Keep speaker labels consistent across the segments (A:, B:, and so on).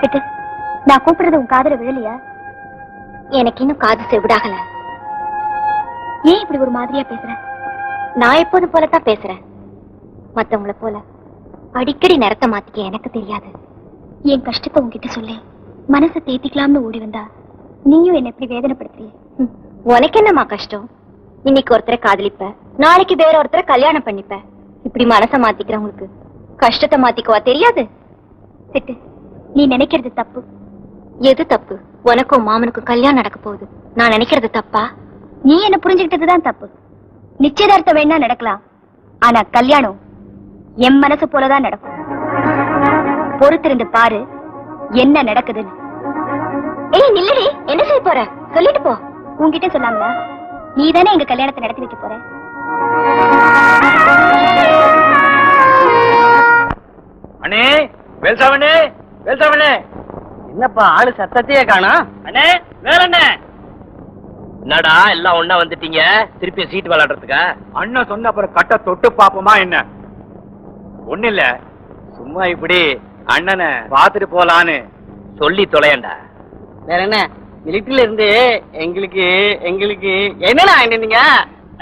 A: சிட்டு நான் கூப்பிடுறது உன் காதுல விழலையா? எனக்கு இன்னும் காது செவிடாகல ஏன் இப்படி ஒரு மாதிரியா பேசுற? நான் எப்போது போலத்தான் பேசுறேன். மத்தவங்கள போல அடிக்கடி நிறத்த மாத்திக்க எனக்கு தெரியாது. என் கஷ்டத்தை உன்கிட்ட சொல்லி. மனசை தேத்திக்கலாம்னு ஓடி வந்தா நீயும் என்ன எப்படி வேதனைப்படுத்துறிய? உனக்கு என்னம்மா கஷ்டம்? இன்னைக்கு ஒருத்தரை காதலிப்ப நாளைக்கு வேற ஒருத்தரை கல்யாணம் பண்ணிப்ப. இப்படி மனசை மாத்திக்கிறவங்களுக்கு கஷ்டத்தை மாத்திக்குவா தெரியாது? சிட்டு நீ நினைக்கிறது தப்பு. எது தப்பு? உனக்கும் மாமனுக்கும் கல்யாணம் நடக்க போகுது. நான் நினைக்கிறது தப்பா? நீ என்ன புரிஞ்சுக்கிட்டதுதான் தப்பு. நிச்சயதார்த்தம் வேணா நடக்கலாம். ஆனா கல்யாணம் என் மனசு போலதான் நடக்கும். பொறுத்திருந்து பாரு என்ன நடக்குதுன்னு. ஏய் நில்லடி. என்ன செய்ய போற? சொல்லிட்டு போ. உன்கிட்ட சொல்லாமலா நீ தானே எங்க கல்யாணத்தை நடத்தி வைக்க போற?
B: அண்ணே வேல்சாமண்ணே வேல்சாமண்ணே
C: என்னப்பா ஆளு சத்தத்தையே காணா?
B: அண்ணே வேலண்ணே என்னடா எல்லாம் ஒண்ணா வந்துட்டீங்க? திருப்பி சீட் விளையாடுறதுக்கா அண்ணன் சொன்ன அப்புறம் கட்ட தொட்டு பாப்போமா என்ன? ஒண்ணு இல்ல. சும்மா இப்படி அண்ணனை பாத்துட்டு போலான்னு. சொல்லி தொலையண்டா.
C: வேற என்ன? மிலிட்டரியில இருந்து எங்களுக்கு எங்களுக்கு என்னண்ணா வாங்கிட்டு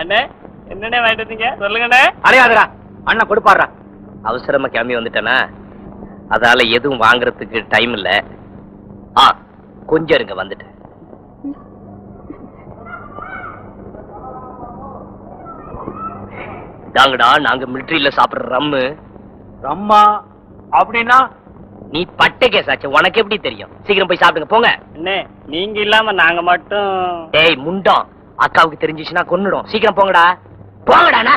B: அண்ணே என்னண்ணே வாங்கிட்டு சொல்லுங்கண்ணே. அடையாதுடா. அண்ணன் கொடுப்பாடுறா. அவசரமா கிளம்பி வந்துட்டேனா? அதால எதுவும் வாங்குறதுக்கு டைம் இல்ல. ஆ கொஞ்சம் இருங்க வந்துட்டேன். தாங்கடா நாங்க மிலிட்டரியில சாப்பிடுற ரம்மு ரம்மா அப்படின்னா? நீ பட்டை கேசாச்சு உனக்கு எப்படி தெரியும்? சீக்கிரம் போய் சாப்பிடுங்க போங்க.
C: அண்ணே நீங்க இல்லாம நாங்க மட்டும்
B: டேய் முண்டம். அக்காவுக்கு தெரிஞ்சிச்சுன்னா கொன்னுடும். சீக்கிரம் போங்கடா. போங்கடாண்ணா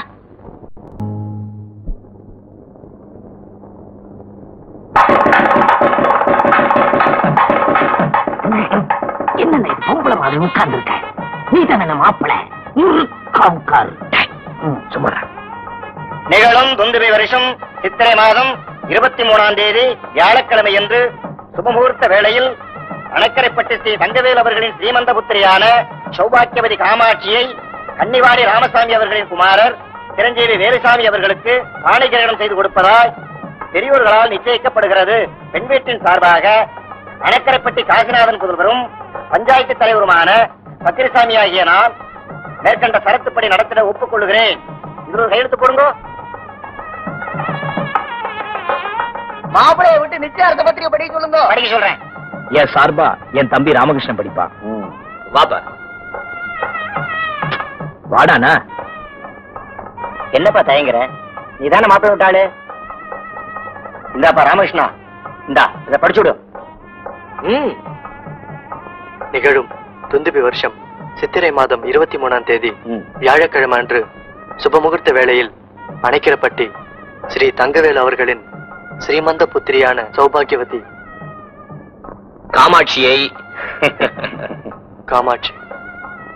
C: மாதிரி உட்கார்ந்து இருக்க நீ தானே மாப்பிள உட்காரு
B: சும்மாடா.
D: நிகழும் தொண்டுமை வருஷம் சித்திரை மாதம் இருபத்தி மூணாம் தேதி வியாழக்கிழமை என்று சுபமுகூர்த்த வேளையில் அணக்கரைப்பட்டு ஸ்ரீ தங்கவேல் அவர்களின் ஸ்ரீமந்த புத்திரியான சௌபாக்கியவதி காமாட்சியை கன்னிவாடி ராமசாமி அவர்களின் குமாரர் சிரஞ்சீவி வேலுசாமி அவர்களுக்கு ஆணை கிரகணம் செய்து கொடுப்பதால் பெரியோர்களால் நிச்சயிக்கப்படுகிறது. பெண் வீட்டின் சார்பாக அணக்கரைப்பட்டி காசிநாதன் புதல்வரும் பஞ்சாயத்து தலைவருமான பத்திரசாமி ஆகிய நான் மேற்கண்ட சரத்துப்படி நடத்திட ஒப்புக்கொள்கிறேன். இது ஒரு கையெழுத்து போடுங்க.
C: மாப்பிளைய விட்டு நிச்சயார்த்த பத்திரிகை படிக்க சொல்லுங்க.
D: படிக்க சொல்றேன்.
B: என் சார்பா என் தம்பி ராமகிருஷ்ணன் படிப்பான் வாப்பா வாடாண்ணா
D: என்னப்பா தயங்குற? நீதானே மாப்பிள்ளை விட்டாளு இந்தாப்பா ராமகிருஷ்ணா. இந்தா இத படிச்சு விடு.
B: ம்.
E: நிகழும் துந்துபி வருஷம் சித்திரை மாதம் இருபத்தி மூணாம் தேதி. வியாழக்கிழமை அன்று சுபமுகூர்த்த வேளையில் அணைக்கிறப்பட்டி ஸ்ரீ தங்கவேல் அவர்களின் ஸ்ரீமந்த புத்திரியான சௌபாகியவதி.
B: காமாட்சியை.
E: காமாட்சி.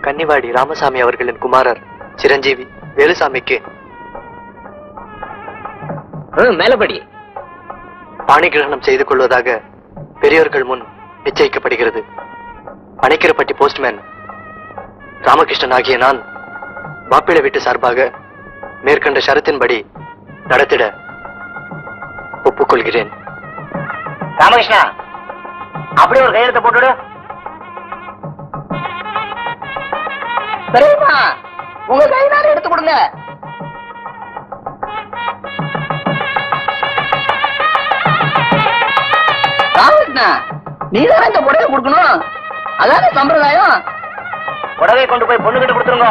E: கன்னிவாடி ராமசாமி அவர்களின் குமாரர் சிரஞ்சீவி வேலுசாமிக்கு.
B: மேலபடி.
E: பாணி கிரகணம் செய்து கொள்வதாக பெரியோர்கள் முன் நிச்சயிக்கப்படுகிறது அணைக்கிறப்பட்டி போஸ்ட்மேன் ராமகிருஷ்ணன் ஆகிய நான் மாப்பிள்ளை வீட்டு சார்பாக மேற்கண்ட ஷரத்தின்படி நடத்திட ஒப்புக்கொள்கிறேன்.
D: ராமகிருஷ்ணா அப்படி ஒரு கையெழுத்த போட்டுடு
C: சரிம்மா உங்க கையினால எடுத்து கொடுங்க. ராமகிருஷ்ணா நீ தானே இந்த புடவை கொடுக்கணும்? அதானே சம்பிரதாயம்?
D: புடவை கொண்டு போய் பொண்ணு கிட்ட கொடுத்துருங்க.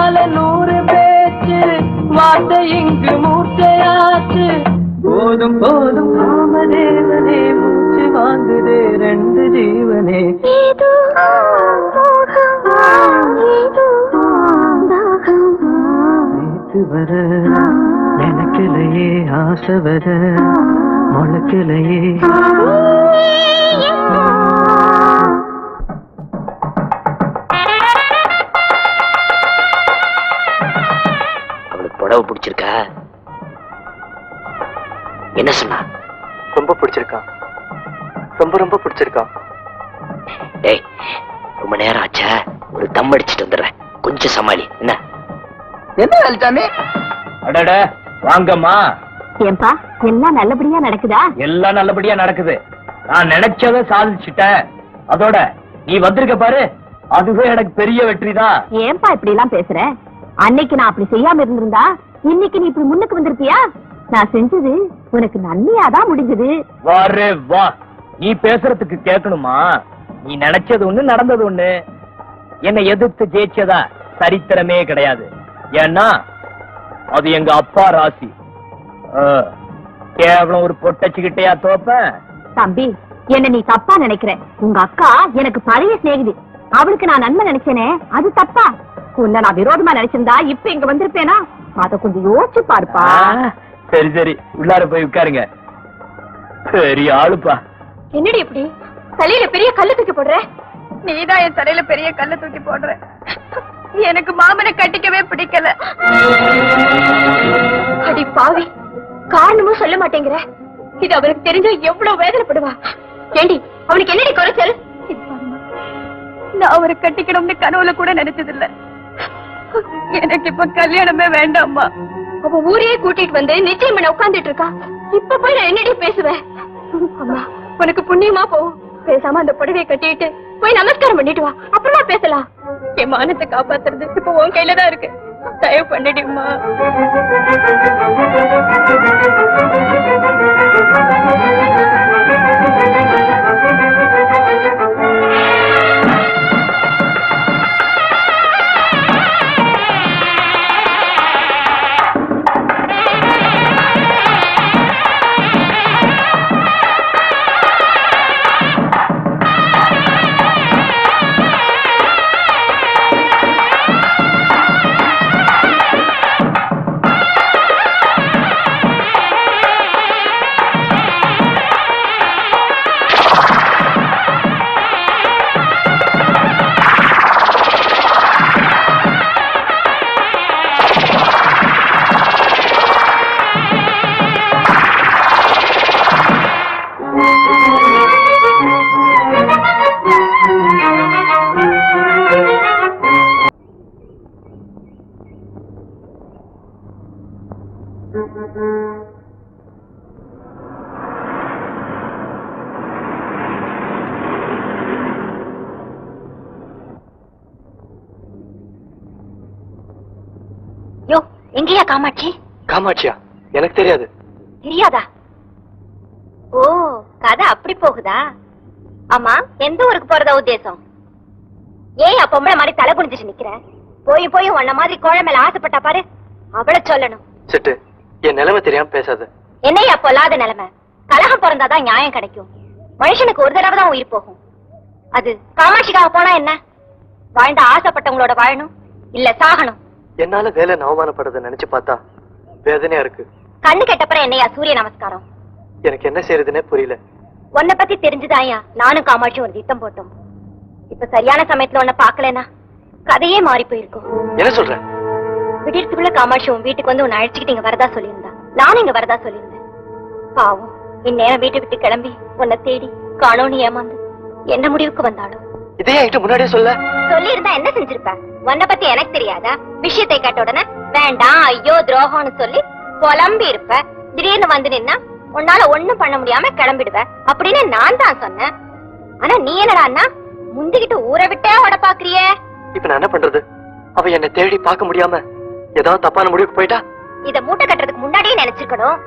C: பார்வையால நூறு பேச்சு வார்த்தை இங்கு மூர்த்தையாச்சு போதும் போதும் ராமதேவனே மூச்சு வாங்குதே ரெண்டு ஜீவனே. நேத்து வர எனக்கிலேயே ஆசை வர முளைக்கலையே.
B: அவளுக்கு புடவை பிடிச்சிருக்கா? என்ன சொன்னா?
E: ரொம்ப பிடிச்சிருக்கான். ரொம்ப ரொம்ப பிடிச்சிருக்கான்.
B: டேய் ரொம்ப நேரம் ஆச்சா? ஒரு தம் அடிச்சிட்டு வந்துடுறேன். கொஞ்சம் சமாளி. என்ன?
C: என்ன வேலைச்சாமி
B: அடட வாங்கம்மா.
A: ஏன்பா எல்லாம் நல்லபடியா நடக்குதா?
B: எல்லாம் நல்லபடியா நடக்குது. நான் நினைச்சதை சாதிச்சுட்டேன். அதோட நீ வந்திருக்க பாரு. அதுவே எனக்கு பெரிய வெற்றி தான்
A: ஏன்பா இப்படி எல்லாம் பேசுற? அன்னைக்கு நான் அப்படி செய்யாம இருந்திருந்தா இன்னைக்கு நீ இப்படி முன்னுக்கு வந்திருப்பியா நான் செஞ்சது உனக்கு நன்மையாதான் முடிஞ்சது.
B: வாரு வா. நீ பேசுறதுக்கு கேட்கணுமா? நீ நினைச்சது ஒண்ணு நடந்தது ஒண்ணு. என்னை எதிர்த்து ஜெயிச்சதா சரித்திரமே கிடையாது. ஏன்னா அது எங்க அப்பா ராசி. கேவலம் ஒரு பொட்டச்சுக்கிட்டையா தோப்பேன்
A: தம்பி என்ன நீ தப்பா நினைக்கிற. உங்க அக்கா எனக்கு பழைய சிநேகிதி. அவளுக்கு நான் நன்மை நினைச்சேனே அது தப்பா? உன்னை நான் விரோதமா நினைச்சிருந்தா இப்ப இங்க வந்திருப்பேனா? அத கொஞ்சம் யோசிச்சு பாருப்பா.
B: சரி சரி. உள்ளார போய் உட்காருங்க. பெரிய ஆளுப்பா.
A: என்னடி இப்படி? தலையில பெரிய கல்லு தூக்கி போடுற? நீதான் என் தலையில பெரிய கல்லு தூக்கி போடுற. எனக்கு மாமனை கட்டிக்கவே பிடிக்கல. அடி பாவி காரணமும் சொல்ல மாட்டேங்கிற. இது அவருக்கு தெரிஞ்சா எவ்வளவு வேதனைப்படுவா? ஏண்டி அவனுக்கு என்னடி குறைச்சல்? நான் அவரை கட்டிக்கணும்னு கனவுல கூட நினைச்சது இல்ல எனக்கு இப்ப கல்யாணமே வேண்டாம்மா. அவ ஊரையே கூட்டிட்டு வந்து நிச்சயம் பண்ண உட்கார்ந்துட்டு இருக்கா இப்ப போய் நான் என்னடி பேசுவேன்? அம்மா உனக்கு புண்ணியமா போ பேசாம அந்த புடவையை கட்டிட்டு போய் நமஸ்காரம் பண்ணிட்டு வா. அப்புறமா பேசலாம். என் மானத்தை காப்பாத்துறது இப்ப உன் கையில தான் இருக்கு. தயவு பண்ணிடுமா எங்கேயா காமாட்சி?
E: காமாட்சியா? எனக்கு தெரியாது.
A: தெரியாதா? ஓ கதை அப்படி போகுதா? ஆமா எந்த ஊருக்கு போறதா உத்தேசம்? ஏன் பொம்பளை மாதிரி தலை குனிஞ்சிட்டு நிக்கிற? போய் போய் உன்ன மாதிரி கோழை மேல ஆசைப்பட்டா பாரு அவளை சொல்லணும்.
E: சிட்டு என் நிலைமை தெரியாம பேசாத.
A: என்னையா பொல்லாத நிலைமை? கலகம் பிறந்தாதான் நியாயம் கிடைக்கும். மனுஷனுக்கு ஒரு தடவை தான் உயிர் போகும். அது காமாட்சிக்காக போனா என்ன? வாழ்ந்த ஆசைப்பட்டவங்களோட வாழணும்? இல்ல சாகணும்?
E: என்னால வேலை அவமானப்படுறத நினைச்சு பார்த்தா வேதனையா இருக்கு.
A: கண்ணு கெட்டப்பறம் என்னையா? சூரிய நமஸ்காரம்.
E: எனக்கு என்ன செய்யறதுன்னே புரியல.
A: உன்னை பத்தி தெரிஞ்சுதாயா நானும் காமாட்சியும் ஒரு திட்டம் போட்டோம். இப்ப சரியான சமயத்துல உன்னை பாக்கலனா கதையே மாறி போயிருக்கும்.
E: என்ன சொல்ற?
A: விடியறதுக்குள்ள காமாட்சி உன் வீட்டுக்கு வந்து உன்னை அழைச்சிக்கிட்டு இங்க வரதா சொல்லியிருந்தா. நானும் இங்க வரதா சொல்லியிருந்தேன். பாவம் இந்நேரம் வீட்டை விட்டு கிளம்பி உன்னை தேடி காணோன்னு ஏமாந்து என்ன முடிவுக்கு வந்தாலும்.
E: இதே என்கிட்ட முன்னாடியே சொல்ல.
A: சொல்லியிருந்தா என்ன செஞ்சிருப்ப? உன்னை பத்தி எனக்கு தெரியாதா? விஷயத்தை கேட்ட உடனே வேண்டாம் ஐயோ துரோகம்னு சொல்லி புலம்பி இருப்ப. திடீர்னு வந்து நின்னா உன்னால ஒண்ணும் பண்ண முடியாம கிளம்பிடுவ. அப்படின்னு நான் தான் சொன்னேன். ஆனா நீ என்னடான்னா முந்திக்கிட்டு ஊரை விட்டே ஓட பாக்குறியே.
E: இப்ப நான் என்ன பண்றது? அவ என்னை தேடி பார்க்க முடியாம ஏதாவது தப்பான முடிவுக்கு போயிட்டா?
A: இத மூட்டை கட்டுறதுக்கு முன்னாடியே நினைச்சிருக்கணும்.